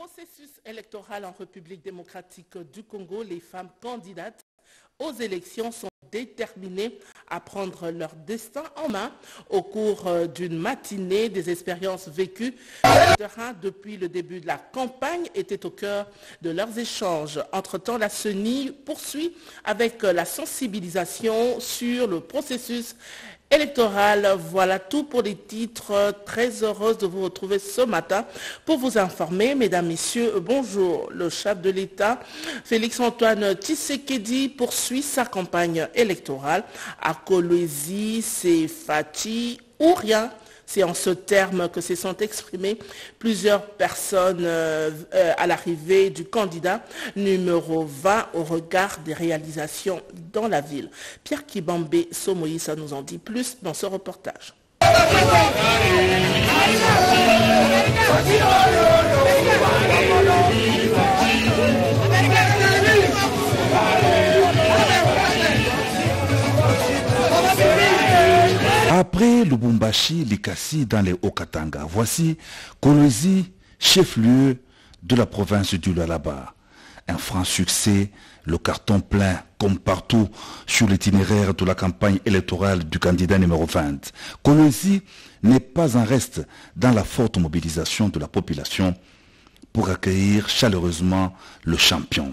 processus électoral en République démocratique du Congo, les femmes candidates aux élections sont déterminées à prendre leur destin en main au cours euh, d'une matinée. Des expériences vécues depuis le début de la campagne étaient au cœur de leurs échanges. Entre-temps, la CENI poursuit avec euh, la sensibilisation sur le processus électorale. Voilà tout pour les titres. Très heureuse de vous retrouver ce matin pour vous informer. Mesdames, Messieurs, bonjour. Le chef de l'État, Félix-Antoine Tshisekedi, poursuit sa campagne électorale. À Kolwezi, c'est Fati ou rien? C'est en ce terme que se sont exprimées plusieurs personnes euh, euh, à l'arrivée du candidat numéro 20 au regard des réalisations dans la ville. Pierre Kibambé Somoï, ça nous en dit plus dans ce reportage. Lubumbashi, Likasi dans les Hauts-Katanga, voici Kolwezi, chef-lieu de la province du Lualaba. Un franc succès, le carton plein comme partout sur l'itinéraire de la campagne électorale du candidat numéro 20. Kolwezi n'est pas un reste dans la forte mobilisation de la population pour accueillir chaleureusement le champion.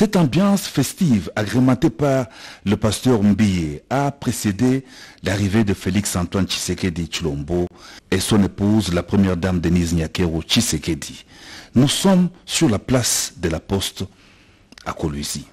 Cette ambiance festive, agrémentée par le pasteur Mbiye, a précédé l'arrivée de Félix-Antoine Tshisekedi Chulombo et son épouse, la première dame Denise Nyakero Tshisekedi. Nous sommes sur la place de la Poste à Colusi.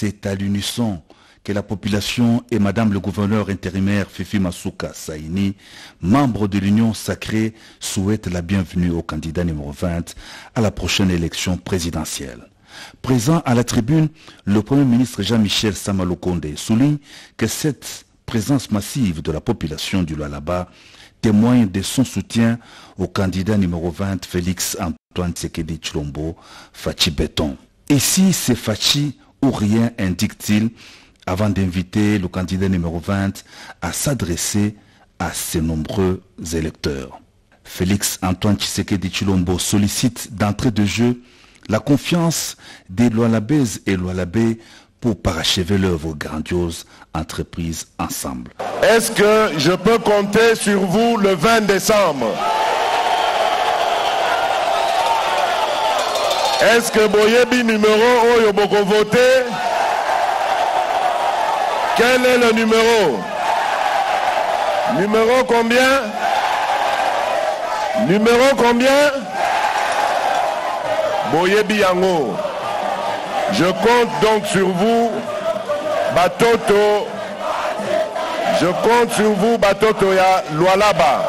C'est à l'unisson que la population et Madame le gouverneur intérimaire Fifi Masuka Saini, membre de l'Union sacrée, souhaitent la bienvenue au candidat numéro 20 à la prochaine élection présidentielle. Présent à la tribune, le Premier ministre Jean-Michel Samalokonde souligne que cette présence massive de la population du Lualaba témoigne de son soutien au candidat numéro 20 Félix Antoine Tsekedi Chulombo, Fachi Béton. Et si c'est Fachi ou rien, indique-t-il, avant d'inviter le candidat numéro 20 à s'adresser à ses nombreux électeurs. Félix Antoine Tshisekedi Chulombo sollicite d'entrée de jeu la confiance des Loalabaises et Loalabais pour parachever l'œuvre grandiose entreprise ensemble. Est-ce que je peux compter sur vous le 20 décembre? Est-ce que Boyebi numéro Oyo Boko voté? Quel est le numéro? Numéro combien? Numéro combien? Boyebi Yango. Je compte donc sur vous, Batoto. Je compte sur vous, Batoto ya Lualaba.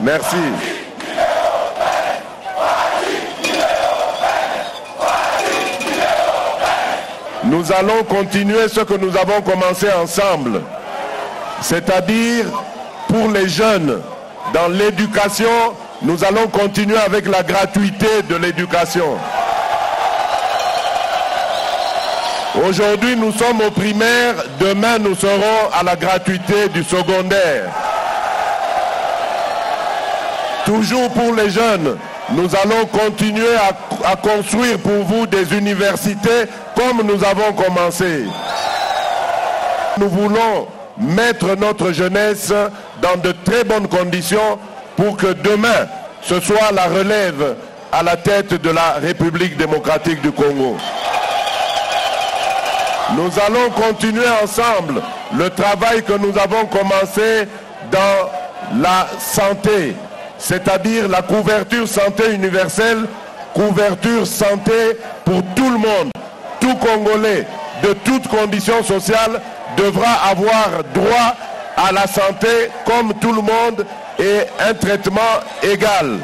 Merci. Nous allons continuer ce que nous avons commencé ensemble, c'est-à-dire pour les jeunes dans l'éducation, nous allons continuer avec la gratuité de l'éducation. Aujourd'hui, nous sommes au primaire, demain, nous serons à la gratuité du secondaire. Toujours pour les jeunes, nous allons continuer à, construire pour vous des universités comme nous avons commencé. Nous voulons mettre notre jeunesse dans de très bonnes conditions pour que demain, ce soit la relève à la tête de la République démocratique du Congo. Nous allons continuer ensemble le travail que nous avons commencé dans la santé, c'est-à-dire la couverture santé universelle, couverture santé pour tout le monde. Tout Congolais de toutes conditions sociales devra avoir droit à la santé comme tout le monde et un traitement égal.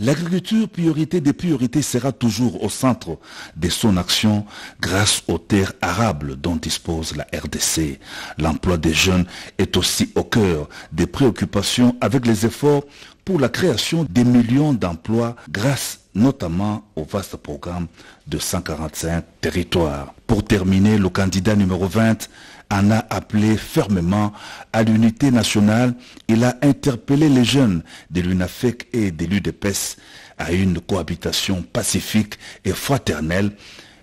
L'agriculture, priorité des priorités, sera toujours au centre de son action grâce aux terres arables dont dispose la RDC. L'emploi des jeunes est aussi au cœur des préoccupations avec les efforts pour la création des millions d'emplois grâce notamment au vaste programme de 145 territoires. Pour terminer, le candidat numéro 20 en a appelé fermement à l'unité nationale. Il a interpellé les jeunes de l'UNAFEC et de l'UDPS à une cohabitation pacifique et fraternelle.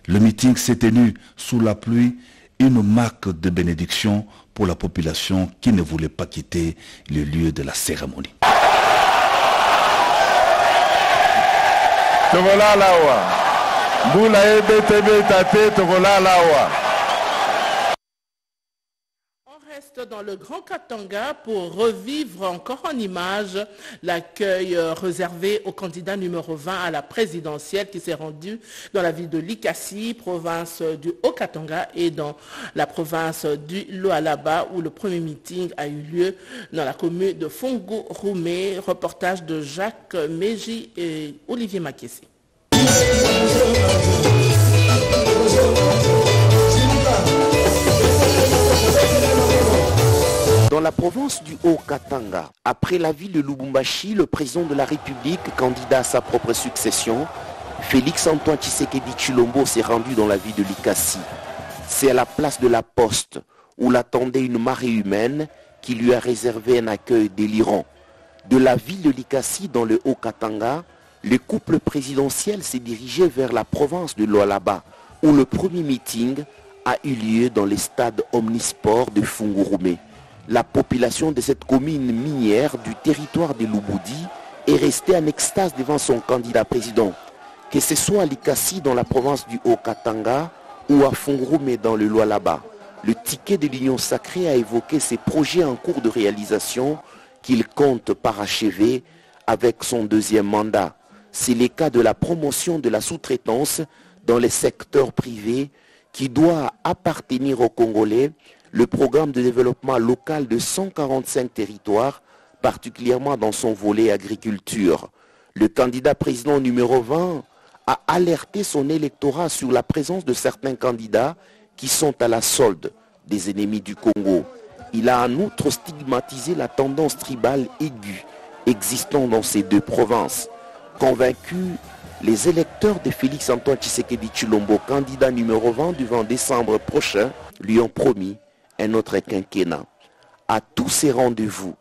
Le meeting s'est tenu sous la pluie, une marque de bénédiction pour la population qui ne voulait pas quitter le lieu de la cérémonie. tokolala awa. Mbula ebetebeta te tokolala awa. Dans le Grand Katanga pour revivre encore en image l'accueil euh, réservé au candidat numéro 20 à la présidentielle qui s'est rendu dans la ville de Likasi, province du Haut-Katanga et dans la province du Loalaba où le premier meeting a eu lieu dans la commune de Fongo-Roumé. Reportage de Jacques Meji et Olivier Makessi. Dans la province du Haut-Katanga, après la ville de Lubumbashi, le président de la République, candidat à sa propre succession, Félix-Antoine Tshisekedi Chilombo s'est rendu dans la ville de Likasi. C'est à la place de la Poste, où l'attendait une marée humaine qui lui a réservé un accueil délirant. De la ville de Likasi, dans le Haut-Katanga, le couple présidentiel s'est dirigé vers la province de Lualaba, où le premier meeting a eu lieu dans les stades omnisports de Fungurume la population de cette commune minière du territoire de Luboudi est restée en extase devant son candidat président. Que ce soit à Likasi dans la province du Haut-Katanga ou à Fongroumé dans le Lualaba, le ticket de l'Union sacrée a évoqué ses projets en cours de réalisation qu'il compte parachever avec son deuxième mandat. C'est le cas de la promotion de la sous-traitance dans les secteurs privés qui doit appartenir aux Congolais le programme de développement local de 145 territoires, particulièrement dans son volet agriculture. Le candidat président numéro 20 a alerté son électorat sur la présence de certains candidats qui sont à la solde des ennemis du Congo. Il a en outre stigmatisé la tendance tribale aiguë existant dans ces deux provinces. Convaincu, les électeurs de Félix Antoine Tshisekedi Chulombo, candidat numéro 20 du 20 décembre prochain, lui ont promis un autre quinquennat. À tous ces rendez-vous,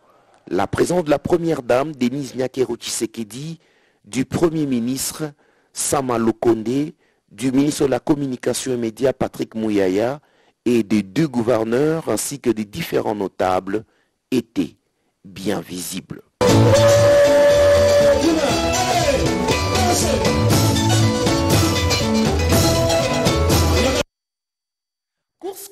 la présence de la première dame, Denise Nyakero Tshisekedi, du premier ministre, Sama Lokonde, du ministre de la Communication et Médias, Patrick Mouyaya, et des deux gouverneurs ainsi que des différents notables étaient bien visibles.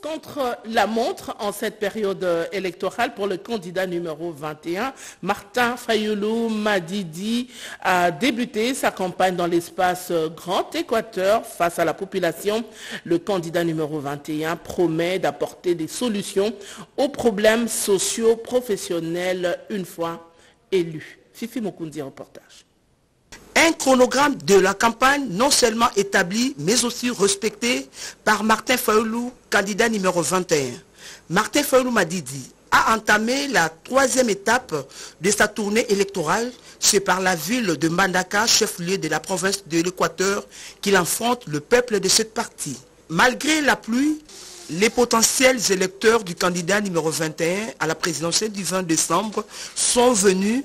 Contre la montre en cette période électorale pour le candidat numéro 21. Martin Fayoulou Madidi a débuté sa campagne dans l'espace Grand Équateur face à la population. Le candidat numéro 21 promet d'apporter des solutions aux problèmes sociaux professionnels une fois élu. Fifi Mokundi, reportage. Un chronogramme de la campagne non seulement établi, mais aussi respecté par Martin Fayoulou, candidat numéro 21. Martin Fayoulou Madidi a entamé la troisième étape de sa tournée électorale. C'est par la ville de Mandaka, chef-lieu de la province de l'Équateur, qu'il affronte le peuple de cette partie. Malgré la pluie, les potentiels électeurs du candidat numéro 21 à la présidentielle du 20 décembre sont venus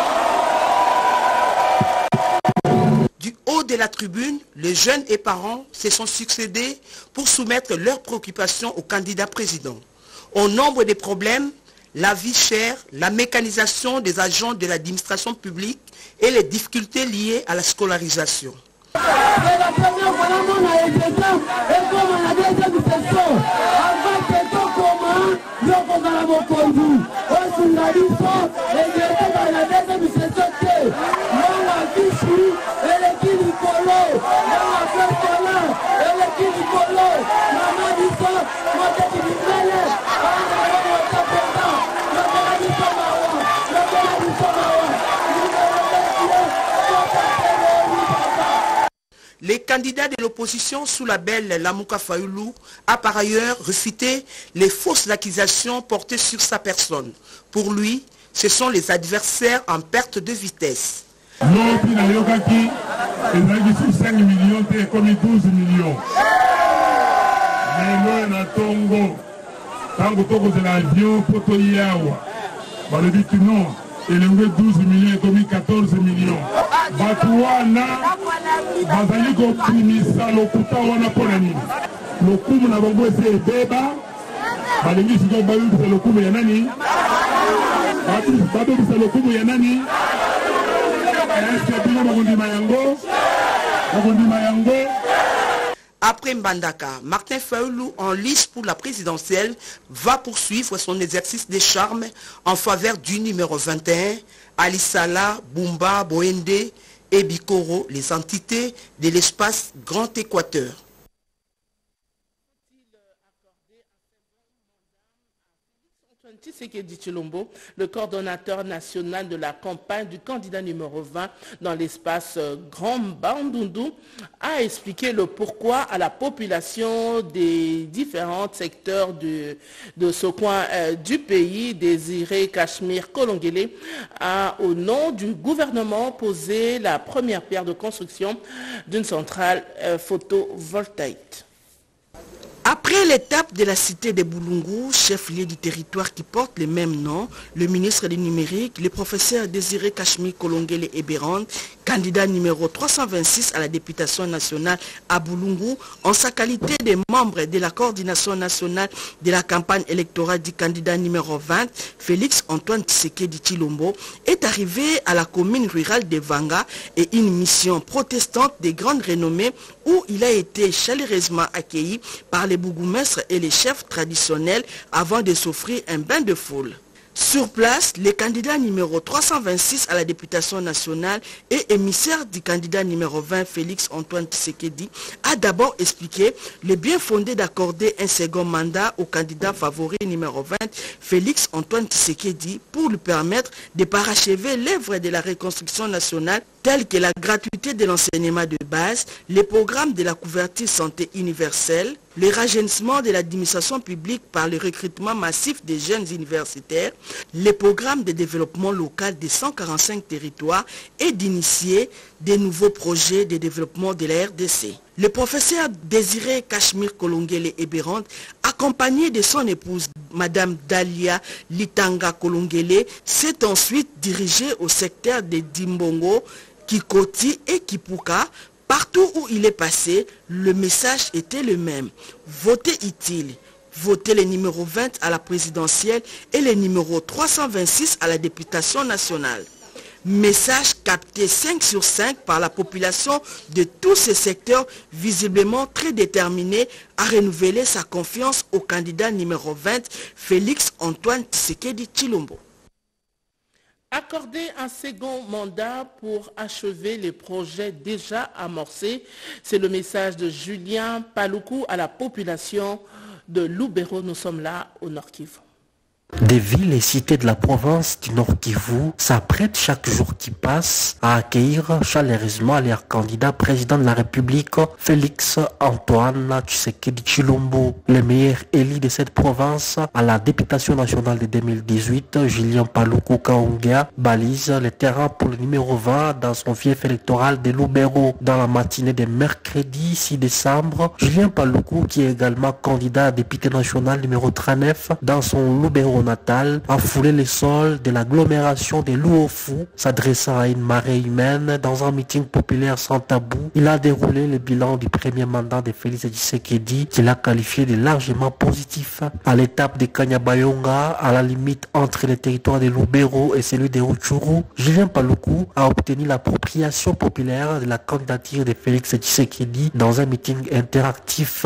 Du haut de la tribune, les jeunes et parents se sont succédés pour soumettre leurs préoccupations au candidat président. Au nombre des problèmes, la vie chère, la mécanisation des agents de l'administration publique et les difficultés liées à la scolarisation. C'est la première fois que mon étudiant est comme la deuxième session. Avant que tout comment, nous avons la mokondu. On s'est dit et je suis dans la deuxième session. Moi, la Vichy, elle est qui Nicolo. Moi, la Fertola, elle est qui Nicolo. Maman dit ça, moi, je suis du mêlé. Les candidats de l'opposition sous la belle Lamouka Fayoulou a par ailleurs refuté les fausses accusations portées sur sa personne. Pour lui, ce sont les adversaires en perte de vitesse. lobi nayokaki ezalaki su 5 millions te ekomi 12 millions lelo na ntongo ntango tokozela avion mpo toye awa balobi ti non elenge 12 millions ekomi 14 millions bato wana bazali kopimisa lokuta wana mpo na nini? Lokumu na bango esi ebeba. Balingi sikoyo babebisa lokumu ya nani? Babebisa lokumu ya nani Après Mbandaka, Martin Faoulou, en lice pour la présidentielle, va poursuivre son exercice des charmes en faveur du numéro 21, Alisala, Bumba, Boende et Bikoro, les entités de l'espace Grand Équateur. Tshisekedi Chilombo, le coordonnateur national de la campagne du candidat numéro 20 dans l'espace Grand Bandundu, a expliqué le pourquoi à la population des différents secteurs de, de ce coin euh, du pays, désiré Cachemire Kolongele, a au nom du gouvernement posé la première pierre de construction d'une centrale euh, photovoltaïque. Après l'étape de la cité de Boulungu, chef-lieu du territoire qui porte le même nom, le ministre du numérique, le professeur Désiré Kachmi Kolongele Eberand, candidat numéro 326 à la députation nationale à Boulungu, en sa qualité de membre de la coordination nationale de la campagne électorale du candidat numéro 20, Félix Antoine Tshisekedi Chilombo, est arrivé à la commune rurale de Vanga et une mission protestante de grande renommée où il a été chaleureusement accueilli par les bourgmestres et les chefs traditionnels avant de s'offrir un bain de foule. Sur place, le candidat numéro 326 à la députation nationale et émissaire du candidat numéro 20 Félix Antoine Tshisekedi a d'abord expliqué le bien fondé d'accorder un second mandat au candidat favori numéro 20 Félix Antoine Tshisekedi pour lui permettre de parachever l'œuvre de la reconstruction nationale telles que la gratuité de l'enseignement de base, les programmes de la couverture santé universelle, le rajeunissement de l'administration publique par le recrutement massif des jeunes universitaires, les programmes de développement local des 145 territoires et d'initier des nouveaux projets de développement de la RDC. Le professeur Désiré Cachemire Kolongele Eberand, accompagné de son épouse, Madame Dalia Litanga Kolongele, s'est ensuite dirigé au secteur de Dimbongo, Kikoti et Kipuka. Partout où il est passé, le message était le même. Votez utile. Votez le numéro 20 à la présidentielle et le numéro 326 à la députation nationale. Message capté 5 sur 5 par la population de tous ces secteurs visiblement très déterminés à renouveler sa confiance au candidat numéro 20, Félix Antoine Tshisekedi Chilombo. Accorder un second mandat pour achever les projets déjà amorcés, c'est le message de Julien Paloukou à la population de Loubero. Nous sommes là au Nord Kivu. Des villes et cités de la province du Nord Kivu s'apprêtent chaque jour qui passe à accueillir chaleureusement leur candidat président de la République, Félix Antoine Tshisekedi Chilombo. Le meilleur élu de cette province à la députation nationale de 2018, Julien Paloukou Kaongea, balise le terrain pour le numéro 20 dans son fief électoral de Lubero. Dans la matinée de mercredi 6 décembre, Julien Paloukou, qui est également candidat à député national numéro 39 dans son Lubero natal, a foulé les sols de l'agglomération des Louofou, s'adressant à une marée humaine dans un meeting populaire sans tabou. Il a déroulé le bilan du premier mandat de Félix Tshisekedi, qu'il a qualifié de largement positif. À l'étape de Kanyabayonga, à la limite entre les territoires de Lubero et celui de Rutshuru, Julien Paluku a obtenu l'appropriation populaire de la candidature de Félix Tshisekedi dans un meeting interactif.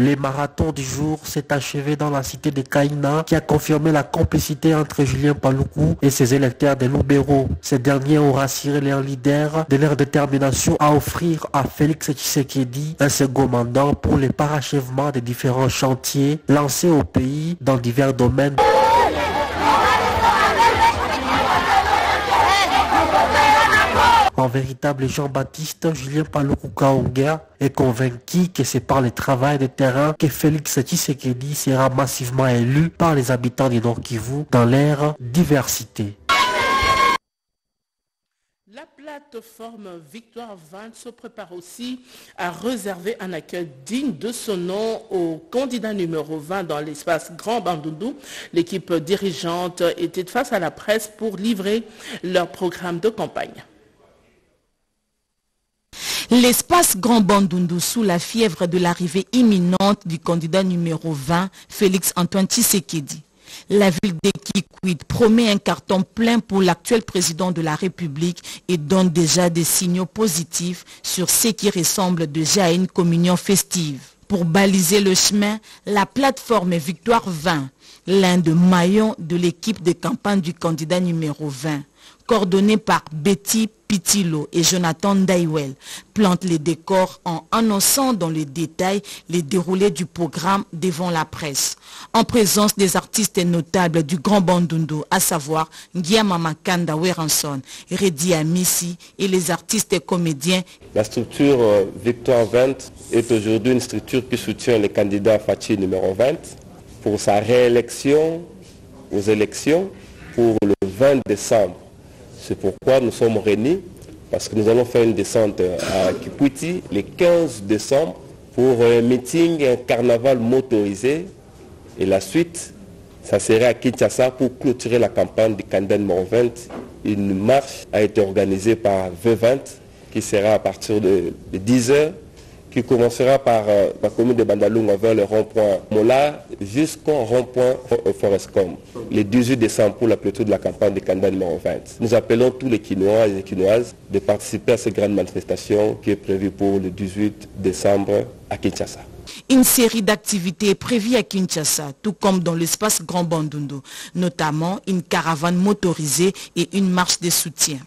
Le marathon du jour s'est achevé dans la cité de Kaina qui a confirmé la complicité entre Julien Paloukou et ses électeurs de Lubero. Ces derniers ont rassuré leurs leaders de leur détermination à offrir à Félix Tshisekedi un second mandat pour le parachèvement des différents chantiers lancés au pays dans divers domaines. Véritable Jean-Baptiste, Julien Paloukou-Kaonga est convaincu que c'est par le travail de terrain que Félix Tshisekedi sera massivement élu par les habitants du Nord Kivu dans leur diversité. La plateforme Victoire 20 se prépare aussi à réserver un accueil digne de son nom au candidat numéro 20 dans l'espace Grand Bandoudou. L'équipe dirigeante était face à la presse pour livrer leur programme de campagne. L'espace Grand Bandundu sous la fièvre de l'arrivée imminente du candidat numéro 20, Félix Antoine Tshisekedi. La ville d'Ekikwit promet un carton plein pour l'actuel président de la République et donne déjà des signaux positifs sur ce qui ressemble déjà à une communion festive. Pour baliser le chemin, la plateforme Victoire 20, l'un des maillons de l'équipe de campagne du candidat numéro 20, coordonné par Betty Pitilo et Jonathan Daiwell, plante les décors en annonçant dans les détails les déroulés du programme devant la presse, en présence des artistes notables du Grand Bandundu, à savoir Ngiama Makanda Weranson, Redi Amissi et les artistes et comédiens. La structure euh, Victoire 20 est aujourd'hui une structure qui soutient le candidat Fachi numéro 20 pour sa réélection aux élections pour le 20 décembre. C'est pourquoi nous sommes réunis, parce que nous allons faire une descente à Kipuiti le 15 décembre pour un meeting, un carnaval motorisé. Et la suite, ça serait à Kinshasa pour clôturer la campagne du candidat numéro 20. Une marche a été organisée par V20 qui sera à partir de, 10 h qui commencera par euh, la commune de Bandalunga vers le rond-point Mola jusqu'au rond-point Forestcom, le 18 décembre pour la clôture de la campagne des candidats numéro 20. Nous appelons tous les Quinois et les Quinoises de participer à cette grande manifestation qui est prévue pour le 18 décembre à Kinshasa. Une série d'activités est prévue à Kinshasa, tout comme dans l'espace Grand Bandundu, notamment une caravane motorisée et une marche de soutien.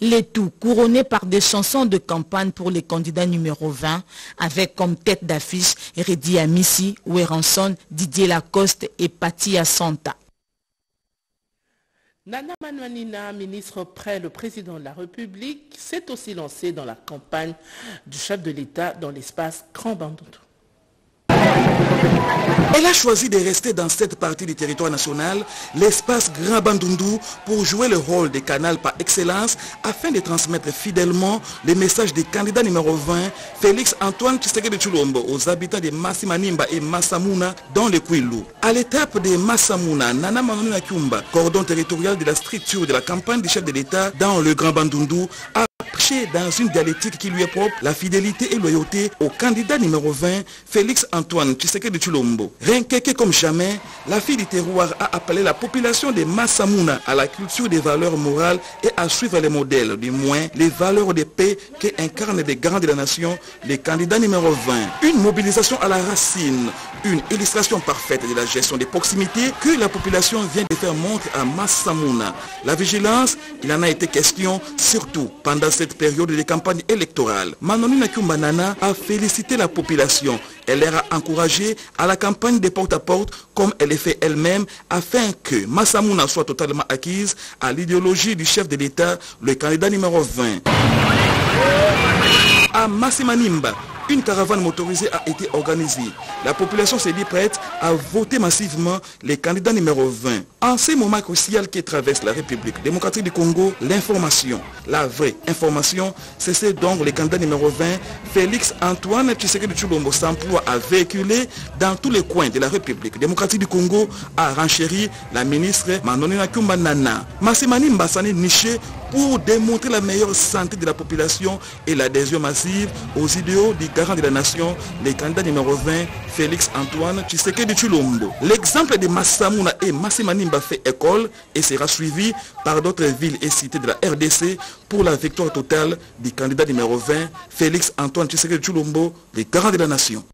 Les tout couronnés par des chansons de campagne pour les candidats numéro 20, avec comme tête d'affiche Redi Amissi, Weranson, Didier Lacoste et Patti Santa. Nana Manouanina, ministre près le président de la République, s'est aussi lancé dans la campagne du chef de l'État dans l'espace Grand Bandundu. Elle a choisi de rester dans cette partie du territoire national, l'espace Grand Bandundu, pour jouer le rôle de canal par excellence afin de transmettre fidèlement les messages des candidats numéro 20, Félix Antoine Tshisekedi Chulombo, aux habitants de Massimanimba et Massamuna dans le Kwilu. À l'étape de Massamuna, Nana Manonina Kyumba, cordon territorial de la structure de la campagne du chef de l'État dans le Grand Bandundu, a dans une dialectique qui lui est propre la fidélité et loyauté au candidat numéro 20, Félix Antoine Tshisekedi Chulombo. Rinquéqué comme jamais, la fille du terroir a appelé la population de Massamuna à la culture des valeurs morales et à suivre les modèles, du moins les valeurs de paix que incarnent les grands de la nation, les candidats numéro 20. Une mobilisation à la racine, une illustration parfaite de la gestion des proximités que la population vient de faire montre à Massamuna. La vigilance, il en a été question, surtout pendant cette période de campagne électorale. Manonina Kumbanana a félicité la population. Elle leur a à la campagne des porte-à-porte comme elle le fait elle-même afin que Massamuna soit totalement acquise à l'idéologie du chef de l'État, le candidat numéro 20. À une caravane motorisée a été organisée. La population s'est dit prête à voter massivement les candidats numéro 20. En ces moments cruciaux qui traversent la République démocratique du Congo, l'information, la vraie information, c'est donc les candidats numéro 20, Félix Antoine Tshisekedi Chulombo s'emploie à véhiculer dans tous les coins de la République démocratique du Congo, a renchéri la ministre Manonina Kumbanana. Massimani Mbassani Niché pour démontrer la meilleure santé de la population et l'adhésion massive aux idéaux du garant de la nation, les candidats numéro 20, Félix Antoine Tshisekedi Chulombo. L'exemple de Massamuna et Massimani Mba fait école et sera suivi par d'autres villes et cités de la RDC pour la victoire totale du candidat numéro 20, Félix Antoine Tshisekedi Chulombo, le garant de la nation.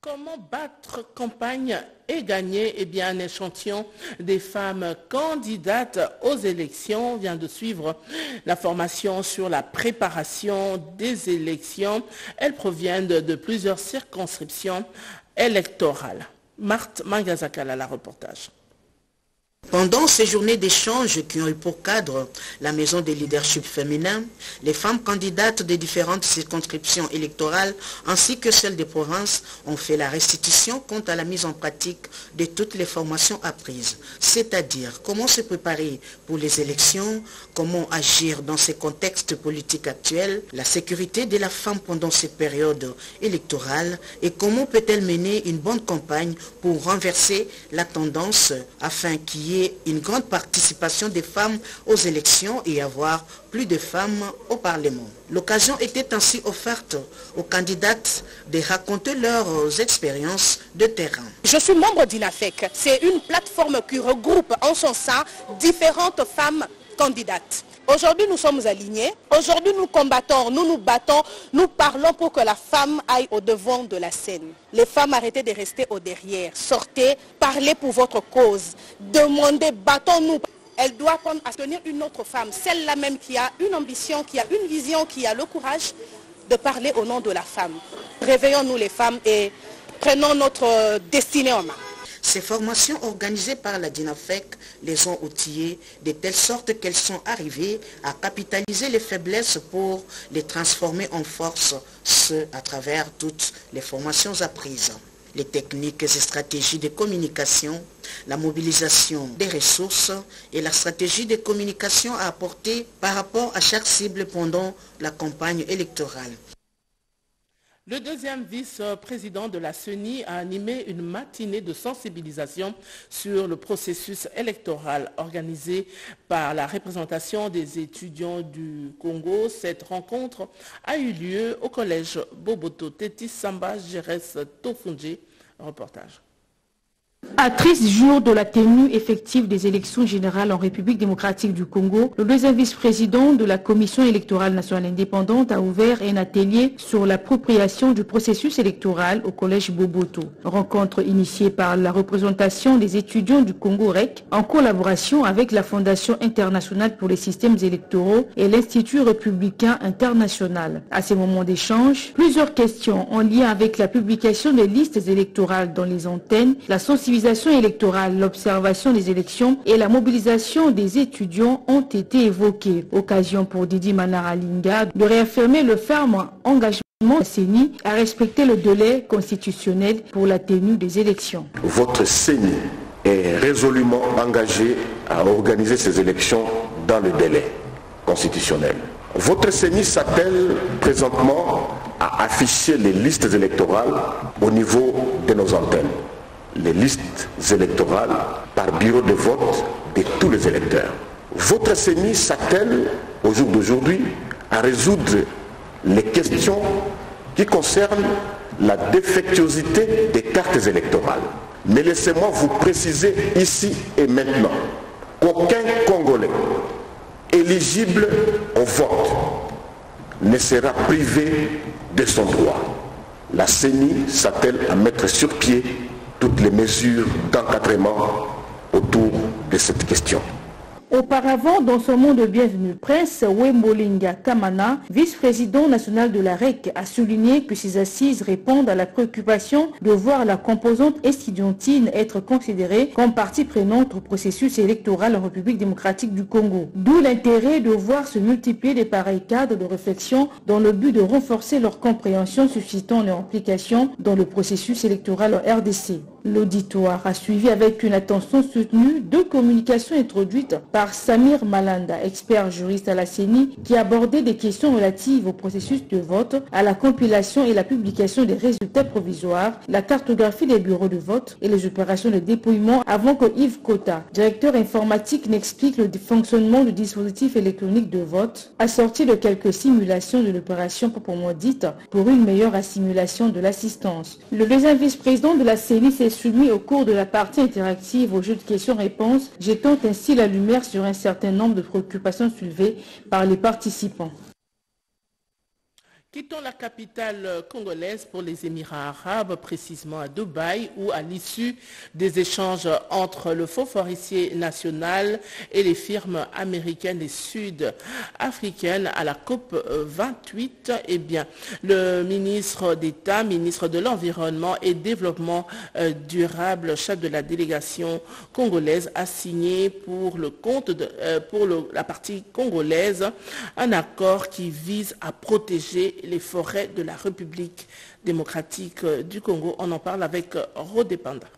Comment battre campagne et gagner Eh bien, un échantillon des femmes candidates aux élections vient de suivre la formation sur la préparation des élections. Elles proviennent de, de plusieurs circonscriptions électorales. Marthe Mangazakala, la reportage. Pendant ces journées d'échange qui ont eu pour cadre la maison des leadership féminins, les femmes candidates des différentes circonscriptions électorales ainsi que celles des provinces ont fait la restitution quant à la mise en pratique de toutes les formations apprises, c'est-à-dire comment se préparer pour les élections, comment agir dans ces contextes politiques actuels, la sécurité de la femme pendant ces périodes électorales et comment peut-elle mener une bonne campagne pour renverser la tendance afin qu'il y ait une grande participation des femmes aux élections et avoir plus de femmes au Parlement. L'occasion était ainsi offerte aux candidates de raconter leurs expériences de terrain. Je suis membre d'INAFEC. C'est une plateforme qui regroupe en son sein différentes femmes candidates. Aujourd'hui, nous sommes alignés. Aujourd'hui, nous combattons, nous nous battons, nous parlons pour que la femme aille au devant de la scène. Les femmes, arrêtez de rester au derrière. Sortez, parlez pour votre cause. Demandez, battons-nous. Elle doit apprendre à tenir une autre femme, celle-là même qui a une ambition, qui a une vision, qui a le courage de parler au nom de la femme. Réveillons-nous les femmes et prenons notre destinée en main. Ces formations organisées par la DINAFEC les ont outillées de telle sorte qu'elles sont arrivées à capitaliser les faiblesses pour les transformer en force, ce à travers toutes les formations apprises. Les techniques et stratégies de communication, la mobilisation des ressources et la stratégie de communication à apporter par rapport à chaque cible pendant la campagne électorale. Le deuxième vice-président de la CENI a animé une matinée de sensibilisation sur le processus électoral organisé par la représentation des étudiants du Congo. Cette rencontre a eu lieu au collège Boboto Tétis Samba Gérès Tofunji. Reportage. À 13 jours de la tenue effective des élections générales en République démocratique du Congo, le deuxième vice-président de la Commission électorale nationale indépendante a ouvert un atelier sur l'appropriation du processus électoral au collège Boboto. Rencontre initiée par la représentation des étudiants du Congo REC en collaboration avec la Fondation internationale pour les systèmes électoraux et l'Institut républicain international. À ces moments d'échange, plusieurs questions en lien avec la publication des listes électorales dans les antennes, la sensibilisation électorale, l'observation des élections et la mobilisation des étudiants ont été évoquées. Occasion pour Didi Manaralinga de réaffirmer le ferme engagement CENI à respecter le délai constitutionnel pour la tenue des élections. Votre CENI est résolument engagé à organiser ces élections dans le délai constitutionnel. Votre CENI s'attelle présentement à afficher les listes électorales au niveau de nos antennes les listes électorales par bureau de vote de tous les électeurs. Votre CENI s'attelle au jour d'aujourd'hui à résoudre les questions qui concernent la défectuosité des cartes électorales. Mais laissez-moi vous préciser ici et maintenant qu'aucun Congolais éligible au vote ne sera privé de son droit. La CENI s'attelle à mettre sur pied toutes les mesures d'encadrement autour de cette question. Auparavant, dans son monde de bienvenue, Prince Wembolinga Kamana, vice-président national de la REC, a souligné que ces assises répondent à la préoccupation de voir la composante estudiantine être considérée comme partie prenante au processus électoral en République démocratique du Congo. D'où l'intérêt de voir se multiplier des pareils cadres de réflexion dans le but de renforcer leur compréhension suscitant leur implication dans le processus électoral en RDC. L'auditoire a suivi avec une attention soutenue deux communications introduites Samir Malanda, expert juriste à la CENI, qui abordait des questions relatives au processus de vote, à la compilation et la publication des résultats provisoires, la cartographie des bureaux de vote et les opérations de dépouillement avant que Yves Cota, directeur informatique, n'explique le fonctionnement du dispositif électronique de vote, assorti de quelques simulations de l'opération proprement dite pour une meilleure assimilation de l'assistance. Le deuxième vice-président de la CENI s'est soumis au cours de la partie interactive au jeu de questions-réponses, jetant ainsi la lumière sur un certain nombre de préoccupations soulevées par les participants. Quittons la capitale congolaise pour les Émirats arabes, précisément à Dubaï, où à l'issue des échanges entre le Fonds forestier national et les firmes américaines et sud-africaines à la COP 28, eh bien, le ministre d'État, ministre de l'Environnement et Développement durable, chef de la délégation congolaise, a signé pour le compte pour la partie congolaise un accord qui vise à protéger les forêts de la République démocratique du Congo. On en parle avec Rodé Panda.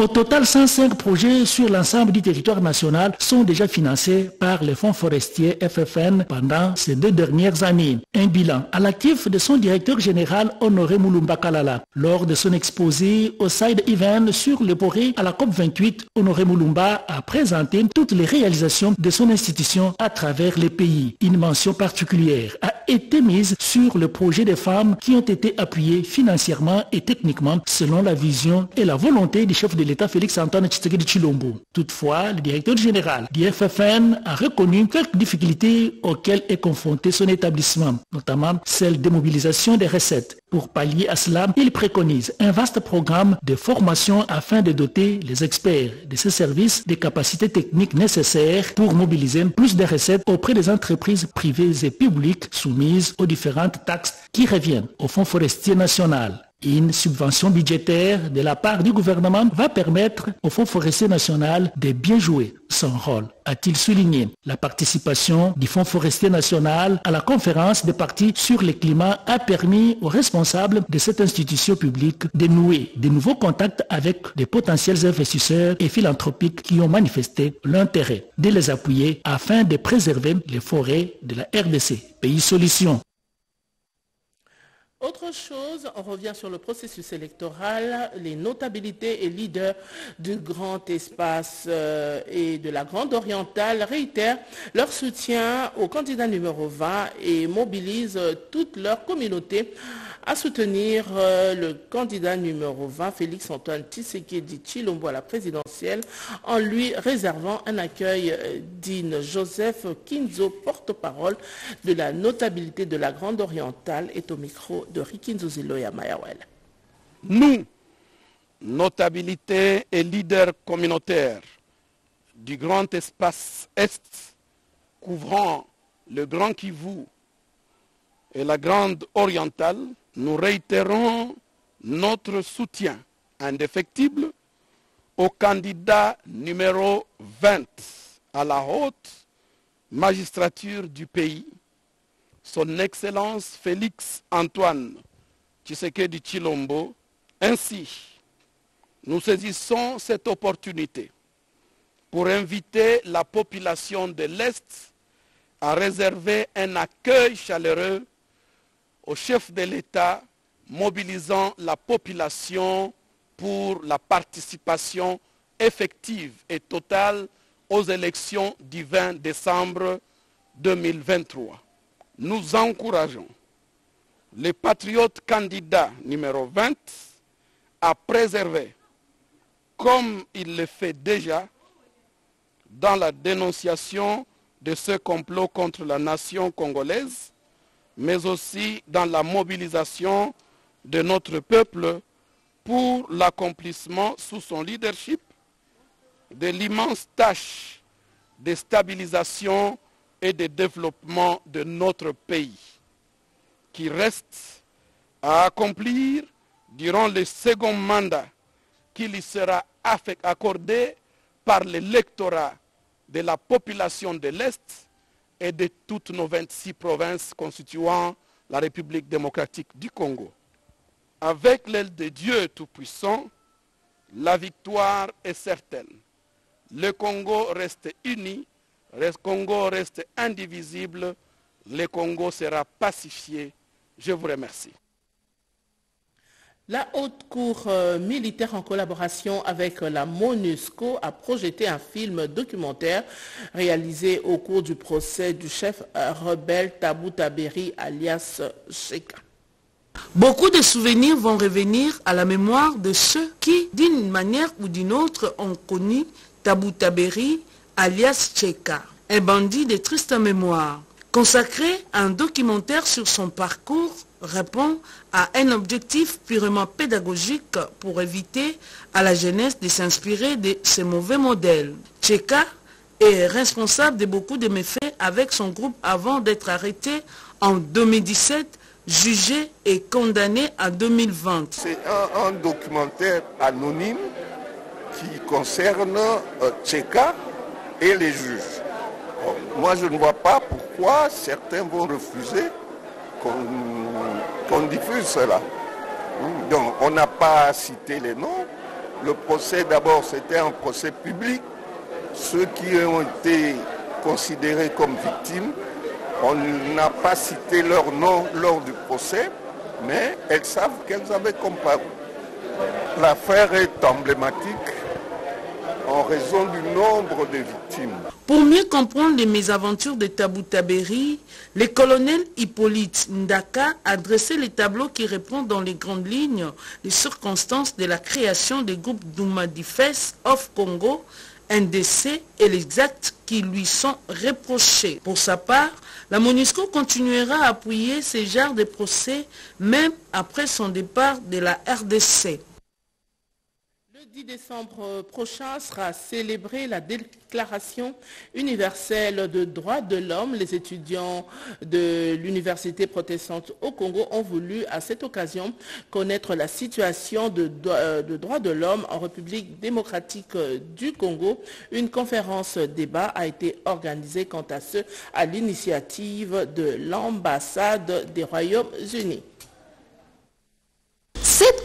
Au total, 105 projets sur l'ensemble du territoire national sont déjà financés par les fonds forestiers FFN pendant ces deux dernières années. Un bilan à l'actif de son directeur général Honoré Moulumba Kalala. Lors de son exposé au side event sur le poré à la COP28, Honoré Moulumba a présenté toutes les réalisations de son institution à travers les pays. Une mention particulière a été mise sur le projet des femmes qui ont été appuyées financièrement et techniquement selon la vision et la volonté du chef de l'État Félix Antoine Tshisekedi Chilombo. Toutefois, le directeur général du FFN a reconnu quelques difficultés auxquelles est confronté son établissement, notamment celle de mobilisation des recettes. Pour pallier à cela, il préconise un vaste programme de formation afin de doter les experts de ces services des capacités techniques nécessaires pour mobiliser plus de recettes auprès des entreprises privées et publiques soumises aux différentes taxes qui reviennent au Fonds forestier national. Une subvention budgétaire de la part du gouvernement va permettre au Fonds forestier national de bien jouer son rôle, a-t-il souligné. La participation du Fonds forestier national à la conférence des partis sur le climat a permis aux responsables de cette institution publique de nouer de nouveaux contacts avec des potentiels investisseurs et philanthropiques qui ont manifesté l'intérêt de les appuyer afin de préserver les forêts de la RDC, pays solution. Autre chose, on revient sur le processus électoral. Les notabilités et leaders du grand espace euh, et de la Grande Orientale réitèrent leur soutien au candidat numéro 20 et mobilisent toute leur communauté à soutenir euh, le candidat numéro 20, Félix Antoine Tshisekedi Chilombo à la présidentielle, en lui réservant un accueil euh, digne. Joseph Kinzo, porte-parole de la notabilité de la Grande Orientale, est au micro de Rikinzo Ziloya Mayawel. Nous, notabilité et leaders communautaires du grand espace Est, couvrant le Grand Kivu et la Grande Orientale, nous réitérons notre soutien indéfectible au candidat numéro 20 à la haute magistrature du pays, son Excellence Félix Antoine Tshisekedi Chilombo. Ainsi, nous saisissons cette opportunité pour inviter la population de l'Est à réserver un accueil chaleureux au chef de l'État mobilisant la population pour la participation effective et totale aux élections du 20 décembre 2023. Nous encourageons les patriotes candidats numéro 20 à préserver, comme il le fait déjà, dans la dénonciation de ce complot contre la nation congolaise, mais aussi dans la mobilisation de notre peuple pour l'accomplissement sous son leadership de l'immense tâche de stabilisation et de développement de notre pays, qui reste à accomplir durant le second mandat qui lui sera accordé par l'électorat de la population de l'Est et de toutes nos 26 provinces constituant la République démocratique du Congo. Avec l'aide de Dieu Tout-Puissant, la victoire est certaine. Le Congo reste uni, le Congo reste indivisible, le Congo sera pacifié. Je vous remercie. La Haute Cour euh, militaire en collaboration avec la MONUSCO a projeté un film documentaire réalisé au cours du procès du chef euh, rebelle Tabou Taberi alias Sheka. Beaucoup de souvenirs vont revenir à la mémoire de ceux qui, d'une manière ou d'une autre, ont connu Tabou Taberi alias Cheka, un bandit de triste mémoire. Consacré à un documentaire sur son parcours répond à un objectif purement pédagogique pour éviter à la jeunesse de s'inspirer de ces mauvais modèles. Cheka est responsable de beaucoup de méfaits avec son groupe avant d'être arrêté en 2017, jugé et condamné en 2020. C'est un, documentaire anonyme qui concerne euh, Cheka et les juges. Moi, je ne vois pas pourquoi certains vont refuser qu'on diffuse cela. Donc on n'a pas cité les noms. Le procès d'abord c'était un procès public. Ceux qui ont été considérés comme victimes, on n'a pas cité leur nom lors du procès, mais elles savent qu'elles avaient comparu. L'affaire est emblématique en raison du nombre de victimes. Pour mieux comprendre les mésaventures de Tabou Taberi, le colonel Hippolyte Ndaka a dressé les tableaux qui répondent dans les grandes lignes les circonstances de la création des groupes Doumadifes of Congo, NDC et les actes qui lui sont reprochés. Pour sa part, la MONUSCO continuera à appuyer ces genres de procès même après son départ de la RDC. Le 10 décembre prochain sera célébrée la Déclaration universelle de droits de l'homme. Les étudiants de l'Université protestante au Congo ont voulu à cette occasion connaître la situation de, de droits de l'homme en République démocratique du Congo. Une conférence débat a été organisée quant à ce à l'initiative de l'ambassade des Royaumes-Unis.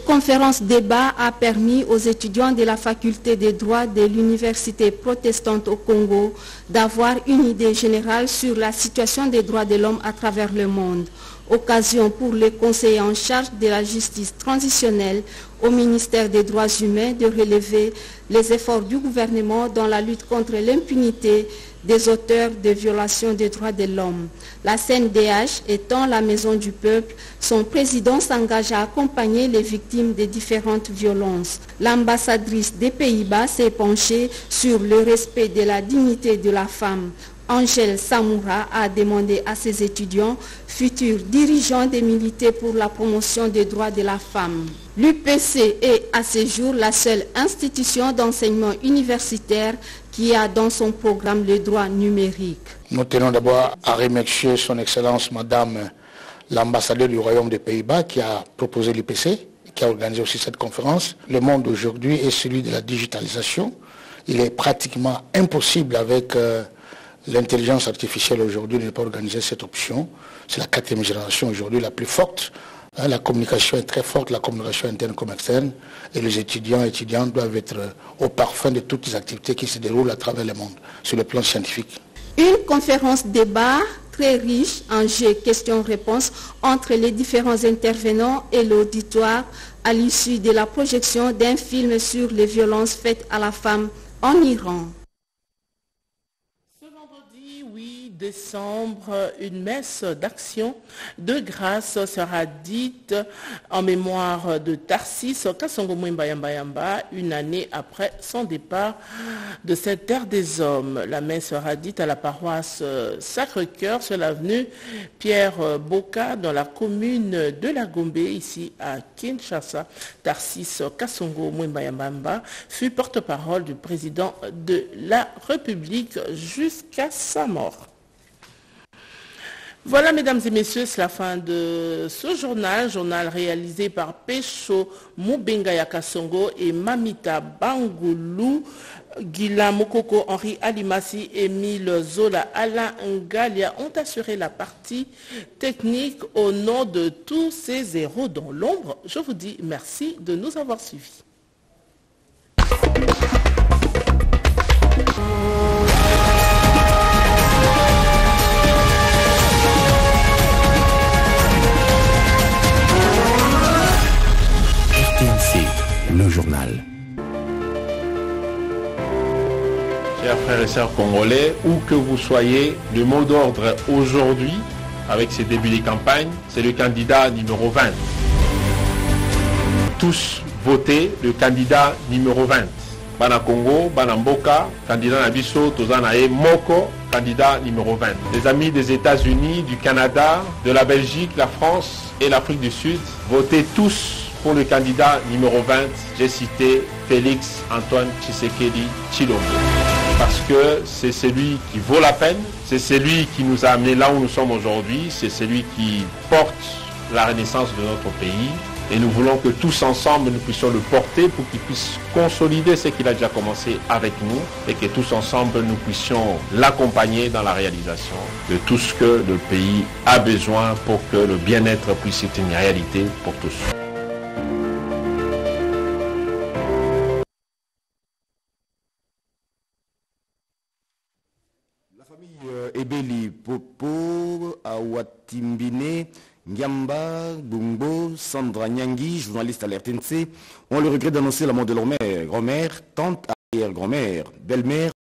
Conférence débat a permis aux étudiants de la faculté des droits de l'Université protestante au Congo d'avoir une idée générale sur la situation des droits de l'homme à travers le monde. Occasion pour les conseillers en charge de la justice transitionnelle au ministère des droits humains de relever les efforts du gouvernement dans la lutte contre l'impunité des auteurs de violations des droits de l'homme. La CNDH étant la maison du peuple, son président s'engage à accompagner les victimes des différentes violences. L'ambassadrice des Pays-Bas s'est penchée sur le respect de la dignité de la femme. Angèle Samoura a demandé à ses étudiants, futurs dirigeants des militaires pour la promotion des droits de la femme. L'UPC est à ce jour la seule institution d'enseignement universitaire qui a dans son programme le droit numérique. Nous tenons d'abord à remercier son Excellence Madame l'ambassadeur du Royaume des Pays-Bas qui a proposé l'UPC, qui a organisé aussi cette conférence. Le monde aujourd'hui est celui de la digitalisation. Il est pratiquement impossible avec euh, l'intelligence artificielle aujourd'hui de ne pas organiser cette option. C'est la quatrième génération aujourd'hui la plus forte. Hein, la communication est très forte, la communication interne comme externe, et les étudiants et étudiantes doivent être au parfum de toutes les activités qui se déroulent à travers le monde, sur le plan scientifique. Une conférence débat très riche en jeux questions-réponses entre les différents intervenants et l'auditoire à l'issue de la projection d'un film sur les violences faites à la femme en Iran. Décembre, une messe d'action de grâce sera dite en mémoire de Tarsis Kassongo Yamba, une année après son départ de cette terre des hommes. La messe sera dite à la paroisse Sacre-Cœur sur l'avenue Pierre Boca dans la commune de la Gombe, ici à Kinshasa. Tarsis Kassongo Yamba fut porte-parole du président de la République jusqu'à sa mort. Voilà, mesdames et messieurs, c'est la fin de ce journal, journal réalisé par Pecho Mubenga Yakasongo et Mamita Bangoulou. Guila Mokoko, Henri Alimasi, Émile Zola, Alain Ngalia ont assuré la partie technique au nom de tous ces héros dans l'ombre. Je vous dis merci de nous avoir suivis. Le journal. Chers frères et sœurs congolais, où que vous soyez, le mot d'ordre aujourd'hui, avec ces débuts de campagne, c'est le candidat numéro 20. Tous voter le candidat numéro 20. Bana Congo, Bana Mboka, candidat Nabiso, Tozanae, Moko, candidat numéro 20. Les amis des États-Unis, du Canada, de la Belgique, la France et l'Afrique du Sud, votez tous pour le candidat numéro 20, j'ai cité Félix Antoine Tshisekedi Chilombo. Parce que c'est celui qui vaut la peine, c'est celui qui nous a amenés là où nous sommes aujourd'hui, c'est celui qui porte la renaissance de notre pays. Et nous voulons que tous ensemble, nous puissions le porter pour qu'il puisse consolider ce qu'il a déjà commencé avec nous et que tous ensemble, nous puissions l'accompagner dans la réalisation de tout ce que le pays a besoin pour que le bien-être puisse être une réalité pour tous. Popo, Awatimbine, Nyamba, Bumbo, Sandra Nyangi, journaliste à l'RTNC, ont le regret d'annoncer la mort de leur mère, grand-mère, tante, arrière-grand-mère, belle-mère,